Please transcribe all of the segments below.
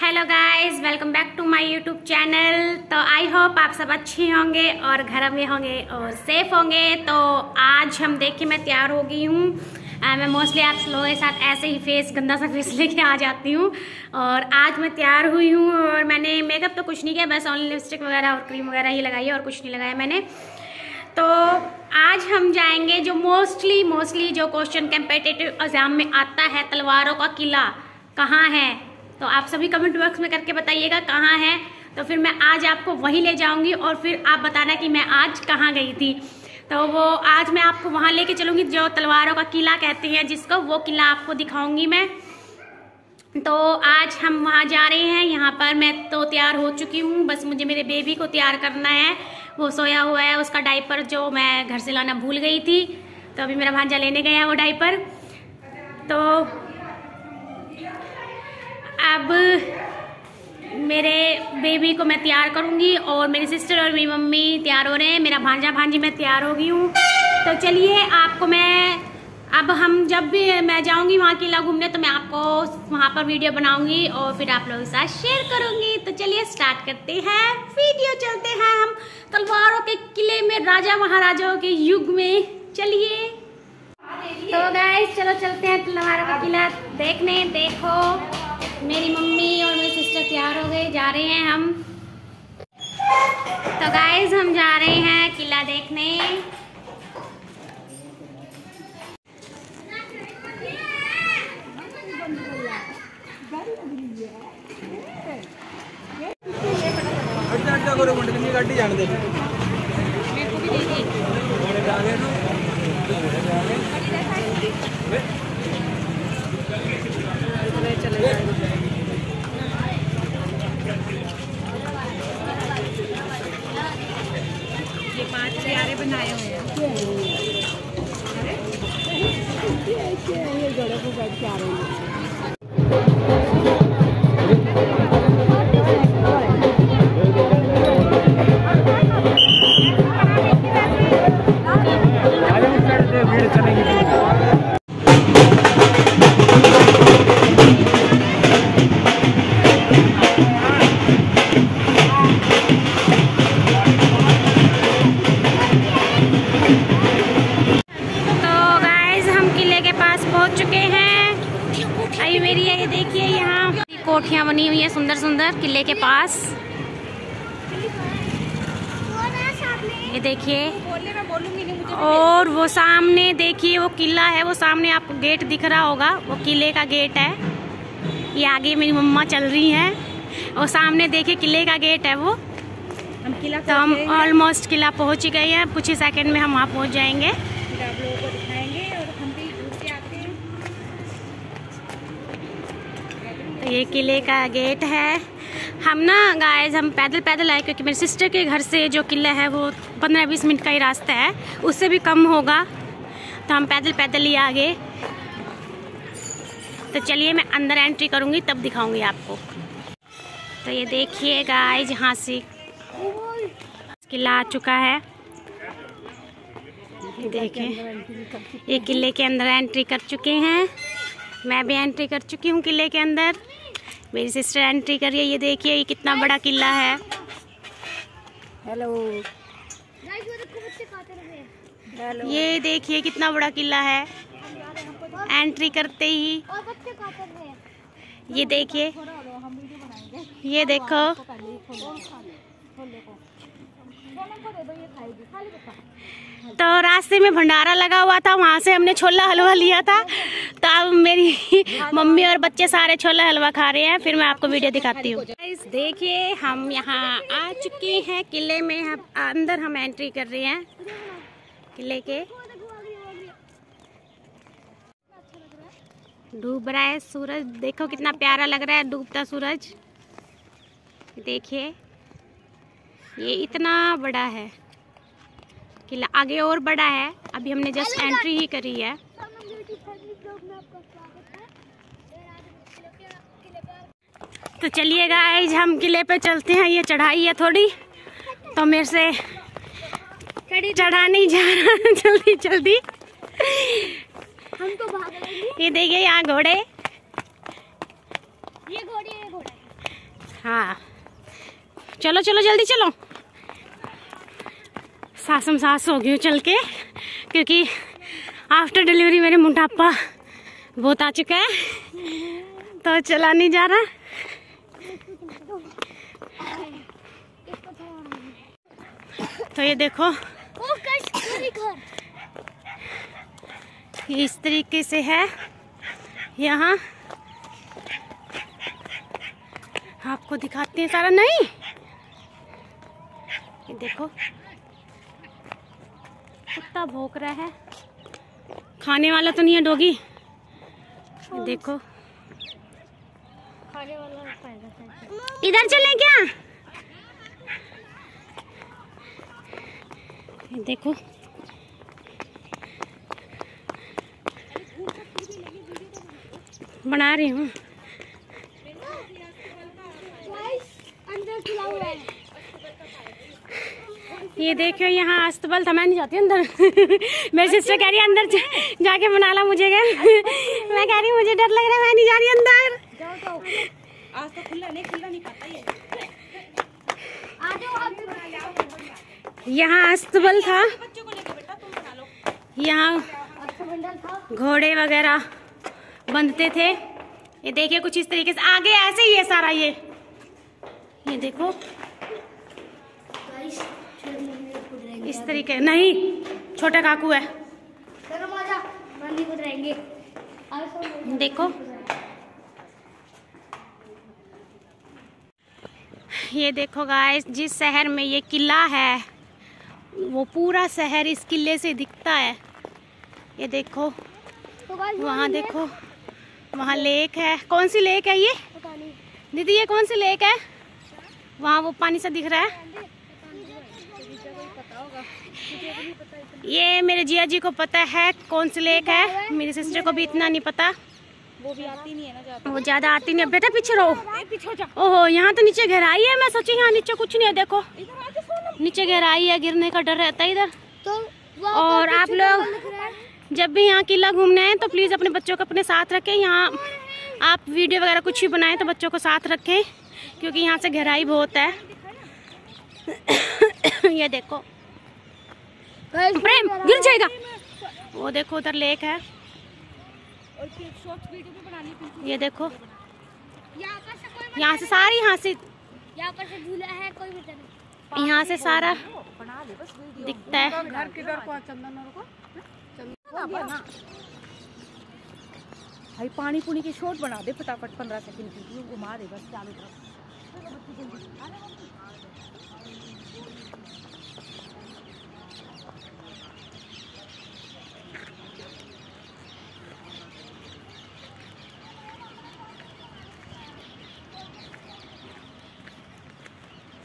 Hello guys welcome back to my YouTube channel तो I hope आप सब अच्छे होंगे और घर में होंगे और सेफ़ होंगे। तो आज हम देखिए, मैं तैयार हो गई हूँ। मैं मोस्टली आप लोगों के साथ ऐसे ही फेस गंदा सा फेस लेके आ जाती हूँ। और आज मैं तैयार हुई हूँ और मैंने मेकअप तो कुछ नहीं किया, बस ऑनली लिपस्टिक वगैरह और क्रीम वगैरह ही लगाई और कुछ नहीं लगाया मैंने। तो आज हम जाएँगे जो मोस्टली मोस्टली जो क्वेश्चन कम्पिटेटिव एग्ज़ाम में आता है, तलवारों का किला। कहाँ है? तो आप सभी कमेंट बॉक्स में करके बताइएगा कहाँ है। तो फिर मैं आज आपको वहीं ले जाऊँगी और फिर आप बताना कि मैं आज कहाँ गई थी। तो वो आज मैं आपको वहाँ लेके चलूँगी जो तलवारों का किला कहते हैं, जिसको वो किला आपको दिखाऊँगी मैं। तो आज हम वहाँ जा रहे हैं। यहाँ पर मैं तो तैयार हो चुकी हूँ। बस मुझे मेरे बेबी को तैयार करना है। वो सोया हुआ है, उसका डाइपर जो मैं घर से लाना भूल गई थी। तो अभी मेरा भांजा लेने गया है वो डाइपर तो अब मेरे बेबी को मैं तैयार करूँगी और मेरी सिस्टर और मेरी मम्मी तैयार हो रहे हैं। मेरा भांजा भांजी मैं तैयार हो गई हूँ। तो चलिए, आपको मैं, अब हम जब भी मैं जाऊँगी वहाँ किला घूमने तो मैं आपको वहाँ पर वीडियो बनाऊँगी और फिर आप लोगों के साथ शेयर करूँगी। तो चलिए स्टार्ट करते हैं। वीडियो चलते हैं हम तलवारों के किले में, राजा महाराजाओं के युग में। चलिए। तो गाइस चलो चलते हैं तलवारों का किला। देखने, देखो। मेरी मम्मी और मेरी सिस्टर तैयार हो गए, जा रहे हैं हम। तो गाइज़ हम जा रहे हैं किला देखने। अड्डा अड्डा करो मंडली में गाड़ी जाने दे। के पास पहुँच चुके हैं। अभी मेरी ये देखिए यहाँ। कोठियाँ बनी हुई है सुंदर सुंदर किले के पास। ये देखिए। और वो सामने देखिए वो किला है वो सामने आपको गेट दिख रहा होगा। वो किले का गेट है। ये आगे मेरी मम्मा चल रही हैं। और सामने देखिए किले का गेट है वो। हम किला तो हम ऑलमोस्ट किला पहुँच ही गए हैं। कुछ ही सेकंड में हम वहाँ पहुँच जाएँगे। ये किले का गेट है। हम ना गाइस हम पैदल पैदल आए क्योंकि मेरे सिस्टर के घर से जो किला है, वो पंद्रह बीस मिनट का ही रास्ता है। उससे भी कम होगा। तो हम पैदल पैदल ही आ गए तो चलिए मैं अंदर एंट्री करूँगी, तब दिखाऊँगी आपको। तो ये देखिए गाइस यहाँ से किला आ चुका है। ये देखिए, ये किले के अंदर एंट्री कर चुके हैं। मैं भी एंट्री कर चुकी हूँ किले के अंदर। मेरी सिस्टर एंट्री कर रही है। ये देखिए ये कितना बड़ा किला है। हेलो ये देखिए कितना बड़ा किला है। एंट्री करते ही। ये देखिए। ये देखो। तो रास्ते में भंडारा लगा हुआ था, वहाँ से हमने छोला हलवा लिया था। तो अब मेरी मम्मी और बच्चे सारे छोला हलवा खा रहे हैं, फिर मैं आपको वीडियो दिखाती हूँ। देखिए, हम यहाँ आ चुके हैं। किले में हम, अंदर हम एंट्री कर रहे हैं। किले के। डूब रहा है सूरज। देखो कितना प्यारा लग रहा है, डूबता सूरज। देखिए। ये इतना बड़ा है किला आगे और बड़ा है। अभी हमने जस्ट एंट्री ही करी है। तो चलिए गाइज़ हम किले पे चलते हैं। ये चढ़ाई है थोड़ी। तो मेरे से चढ़ा नहीं जा रहा जल्दी जल्दी। हम तो भाग ये देखिए यहाँ घोड़े। ये घोड़ी ये घोड़ा। हाँ। चलो चलो जल्दी चलो। सासम सास हो गई हूँ चल के क्योंकि आफ्टर डिलीवरी मेरे मोटापा बहुत आ चुका है तो चला नहीं जा रहा। तो ये देखो इस तरीके से है यहाँ। आपको दिखाते हैं सारा नहीं? ये देखो। कुत्ता भौंक रहा है। खाने वाला तो नहीं है डोगी। देखो। खाने वाला इधर चलें क्या? देखो। बना रही हूँ। अंदर खुला हुआ है ये देखियो यहाँ अस्तबल था मैं नहीं जाती अंदर। मेरी सिस्टर कह रही है अंदर जा, जाके बना ला मुझे क्या मैं कह रही मुझे डर लग रहा है मैं नहीं जा रही अंदर। जाओ जाओ आज तो खुला नहीं खुला नहीं खाता ये। आ जाओ आप यहाँ अस्तबल था। यहाँ अच्छा घोड़े वगैरह बंधते थे। ये देखिए कुछ इस तरीके से आगे ऐसे ही है सारा ये। ये देखो। इस तरीके नहीं छोटा काकू है। देखो। ये देखो गाइस जिस शहर में ये किला है वो पूरा शहर इस किले से दिखता है। ये देखो तो वहाँ देखो वहाँ लेक है। कौन सी लेक है ये? दीदी ये कौन सी लेक है? वहाँ वो पानी सा दिख रहा है। ये मेरे जिया जी को पता है कौन सी लेक है। मेरी सिस्टर को भी इतना नहीं पता। वो भी आती नहीं है ना ज़्यादा वो ज़्यादा आती नहीं। है। बेटा पीछे रहो। ओहो यहाँ तो नीचे गहराई है। मैं सोची यहाँ नीचे कुछ नहीं है। देखो नीचे गहराई है। गिरने का डर रहता है इधर। तो और आप लोग। जब भी यहाँ किला घूमने आए तो प्लीज़ अपने बच्चों को अपने साथ रखें। यहाँ आप वीडियो वगैरह कुछ भी बनाएँ तो बच्चों को साथ रखें क्योंकि यहाँ से गहराई बहुत है। ये देखो। प्रेम गिर जाएगा। वो देखो, उधर लेक है। ये देखो। यहाँ से सारी, यहाँ से यहाँ से सारा दिखता है। घर किधर को भाई, पानी पुनी की शॉर्ट बना दे फटाफट पंद्रह सेकंड की घुमा दे बस चालू तरफ़ ये कौन सा बना रहा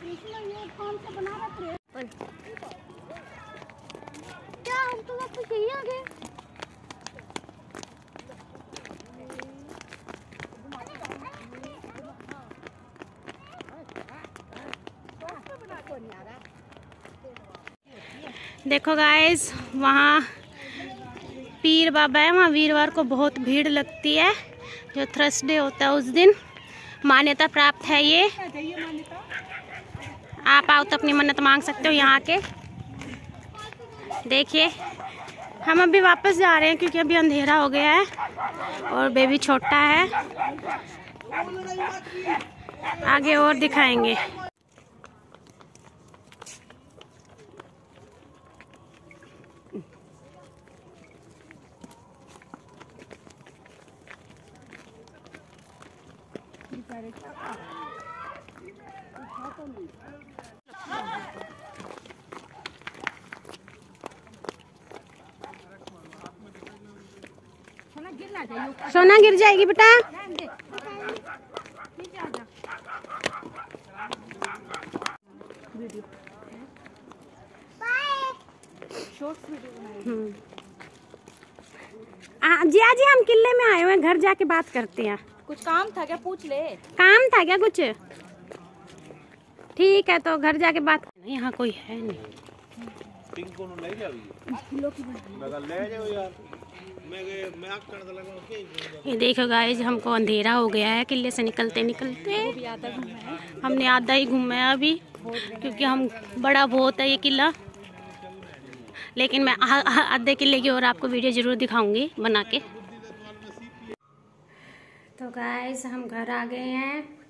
है क्या हम तो वापस यही आ गए देखो गाइस वहाँ पीर बाबा है, वहाँ वीरवार को बहुत भीड़ लगती है। जो थर्सडे होता है उस दिन मान्यता प्राप्त है ये। आप आओ तो अपनी मन्नत मांग सकते हो यहाँ के। देखिए, हम अभी वापस जा रहे हैं क्योंकि अभी अंधेरा हो गया है और बेबी छोटा है। आगे और दिखाएँगे। सोना गिर जाएगी बेटा। हम्म। आ, जी आज हम किले में आए हुए हैं घर जाके बात करते हैं। कुछ काम था क्या? पूछ ले। काम था क्या कुछ? ठीक है तो घर जाके बात यहाँ कोई है नहीं। पिंक को नहीं जाओगी मैं ले जाओ यार। ये देखो गाइस हमको अंधेरा हो गया है किले से निकलते निकलते। भी आधा घूमा है हमने आधा ही घूमा है अभी क्योंकि हम बड़ा बहुत है ये किला। लेकिन मैं आधे किले की और आपको वीडियो ज़रूर दिखाऊँगी बना के। तो गाइस हम घर आ गए हैं।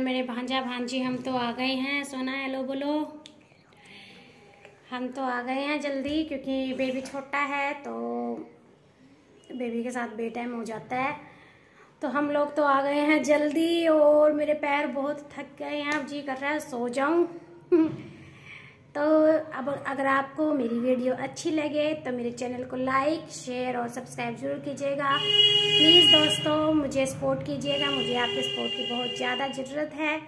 और मेरे भांजा भांजी, हम तो आ गए हैं। सोना, हेलो बोलो। हम तो आ गए हैं जल्दी, क्योंकि बेबी छोटा है तो बेबी के साथ बेटाइम हो जाता है। तो हम लोग तो आ गए हैं जल्दी, और मेरे पैर बहुत थक गए हैं। अब जी कर रहा है, सो जाऊँ। तो अब अगर आपको मेरी वीडियो अच्छी लगे तो मेरे चैनल को लाइक, शेयर और सब्सक्राइब ज़रूर कीजिएगा। प्लीज़ दोस्तों, मुझे सपोर्ट कीजिएगा। मुझे आपके सपोर्ट की बहुत ज़्यादा ज़रूरत है।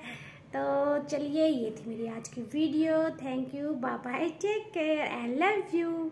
तो चलिए, ये थी मेरी आज की video. Thank you bye bye take care and love you